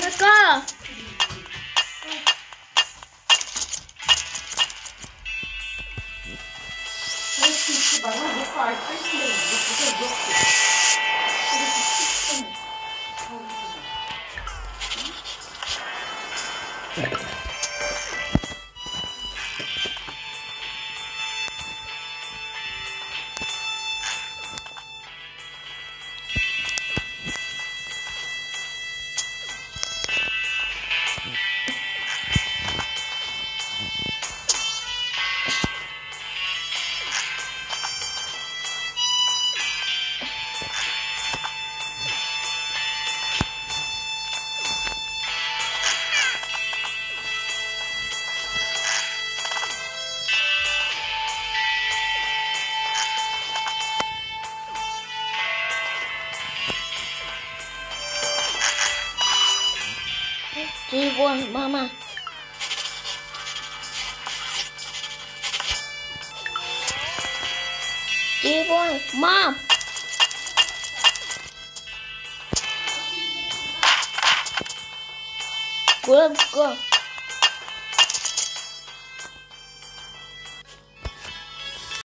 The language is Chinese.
那个。Bana bu farklı şey. Bu da yok. Şöyle bir 这一关妈妈。这一关妈。滚滚